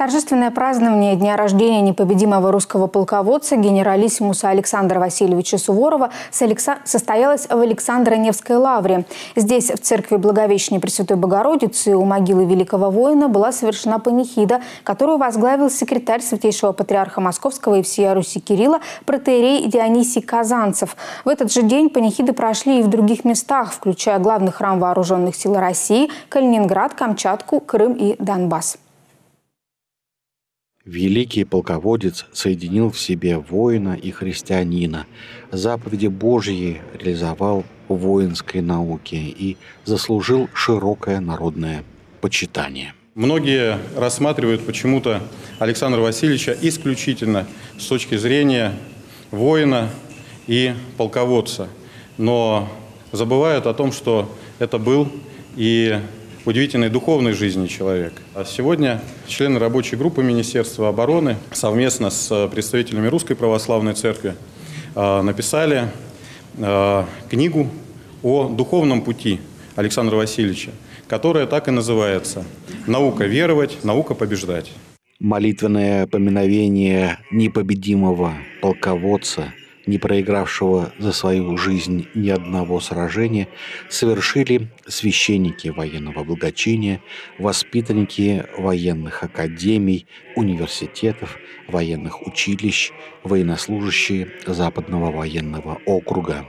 Торжественное празднование дня рождения непобедимого русского полководца генералиссимуса Александра Васильевича Суворова состоялось в Александро-Невской лавре. Здесь, в церкви Благовещения Пресвятой Богородицы, у могилы великого воина была совершена панихида, которую возглавил секретарь Святейшего Патриарха Московского и всея Руси Кирилла протеерей Дионисий Казанцев. В этот же день панихиды прошли и в других местах, включая главный храм Вооруженных сил России, Калининград, Камчатку, Крым и Донбасс. Великий полководец соединил в себе воина и христианина, заповеди Божьи реализовал в воинской науке и заслужил широкое народное почитание. Многие рассматривают почему-то Александра Васильевича исключительно с точки зрения воина и полководца, но забывают о том, что это был и удивительной духовной жизни человек. А сегодня члены рабочей группы Министерства обороны совместно с представителями Русской Православной Церкви а, написали а, книгу о духовном пути Александра Васильевича, которая так и называется «Наука веровать, наука побеждать». Молитвенное поминовение непобедимого полководца – не проигравшего за свою жизнь ни одного сражения, совершили священники военного благочиния, воспитанники военных академий, университетов, военных училищ, военнослужащие Западного военного округа.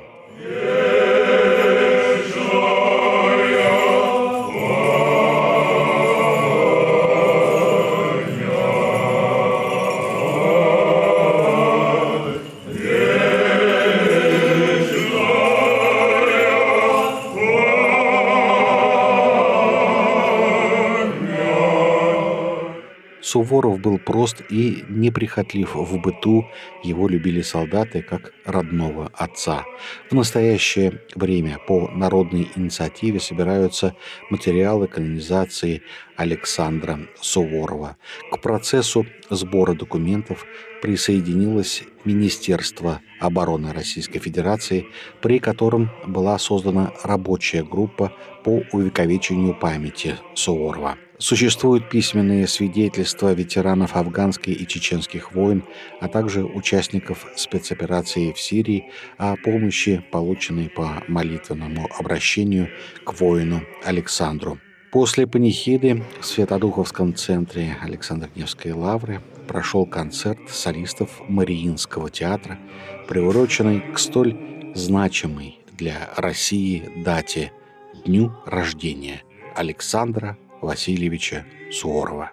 Суворов был прост и неприхотлив в быту, его любили солдаты как родного отца. В настоящее время по народной инициативе собираются материалы канонизации Александра Суворова. К процессу сбора документов присоединилось Министерство обороны Российской Федерации, при котором была создана рабочая группа по увековечению памяти Суворова. Существуют письменные свидетельства ветеранов афганских и чеченских войн, а также участников спецоперации в Сирии о помощи, полученной по молитвенному обращению к воину Александру. После панихиды в Святодуховском центре Александр Невской лавры прошел концерт солистов Мариинского театра, приуроченный к столь значимой для России дате – дню рождения Александра Васильевича Суворова.